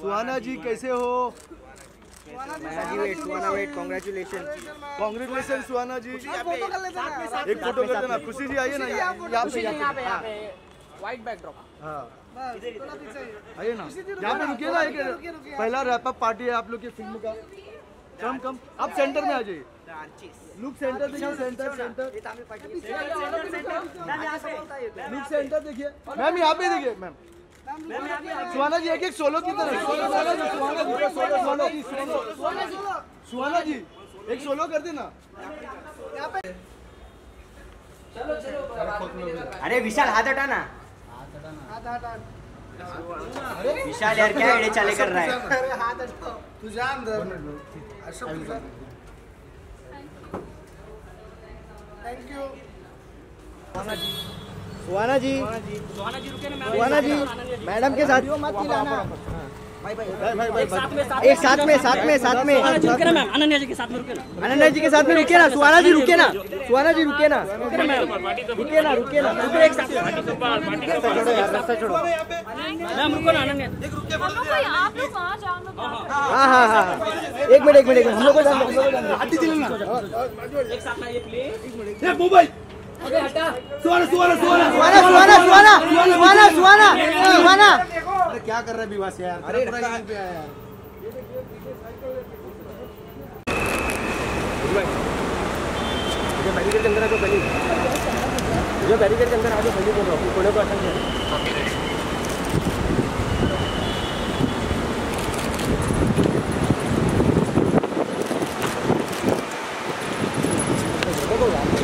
सुहाना जी कैसे हो? जी wait Suhana wait congratulation Suhana ji photo कर लेते हैं। एक फ़ोटो कर देना। खुशी जी आइए ना यहाँ पे बैकड्रॉप हाँ। आइए। ना। यहाँ पे रुकिए ना एक पहला रैप अप पार्टी है आप लोग की फ़िल्म का। कम कम। आप सेंटर में आ जाइए। लुक सेंटर देखिए सेंटर सेंटर लुक सेंटर देखिए। मैम यहाँ पे देखिए मैम। सुहाना जी एक एक सोलो की तरह। सुहाना जी सुहाना जी सुहाना जी सुहाना जी एक सोलो कर देना। अरे विशाल हाथ हटा ना हाथ हाथ हाथ विशाल यार क्या एड़े चाले कर रहा है? अरे हाथ हटाओ। तुझ्या अंदर। अशोक तुझा थँक्यू सुहाना जी। सुहाना जी। मैडम के साथ एक साथ में साथ में साथ में। रुके ना मैम अनन्या जी के साथ में रुके ना। अनन्या जी के साथ में रुके ना सुहाना जी रुके ना। सुहाना जी रुके ना। रुके ना रुके ना रुके एक साथ। छोड़ो यार रास्ता छोड़ो। मैम रुको ना अनन्या। हम लोग को आप लोग वहाँ जाओ हम लोग वहाँ। हाँ हाँ हाँ एक मिनट एक मिनट एक मिनट हम लोग को जान दो, हम लोग को जान दो। आंटी दिल ना एक साथ में ये प्लीज़ सुहाना सुहाना। सुहाना सुहाना सुहाना। सुहाना सुहाना। अरे क्या कर रहे विवास यार? अरे पूरा यहीं पे आया यार। बैरिकेड के अंदर आ जाओ पहले। जो बैरिकेड के अंदर आ जाओ पहले बोल रहा हूँ। कोने को अटक